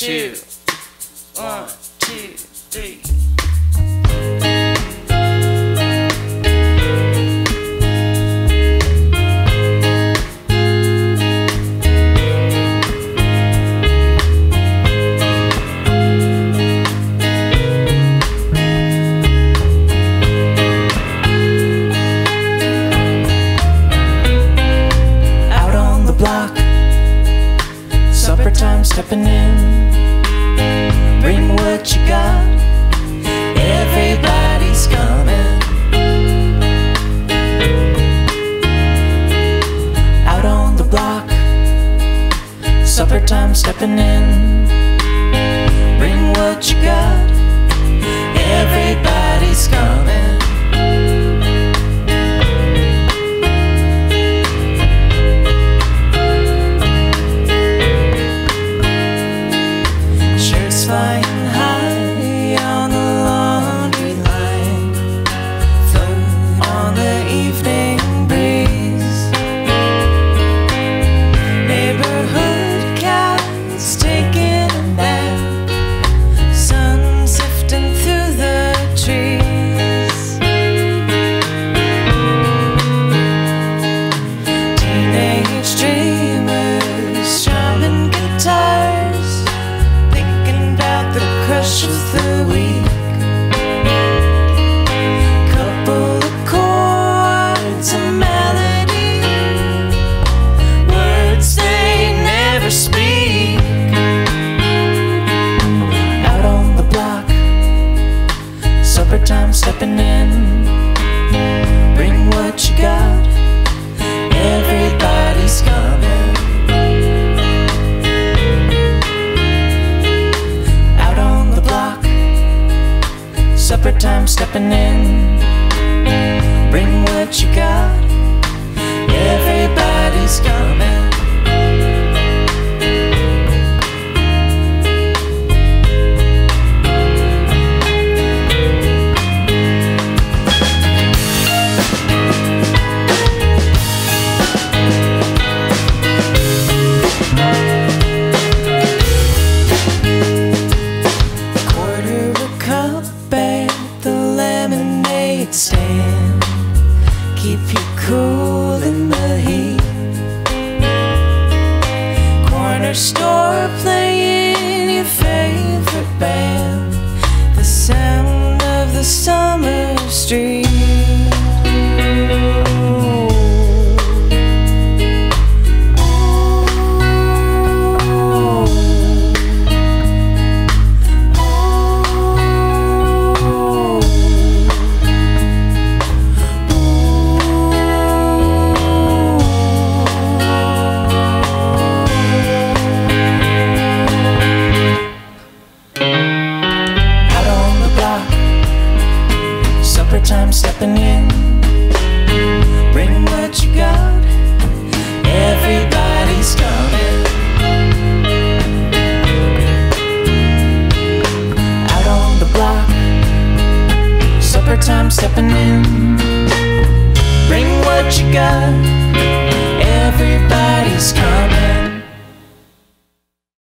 two, one, two, three. Out on the block, stepping in. her time stepping in. Bring what you got. stepping in. Bring what you got, everybody's coming. Out on the block, supper time stepping in. Bring what you got. keep you cool. stepping in. Bring what you got.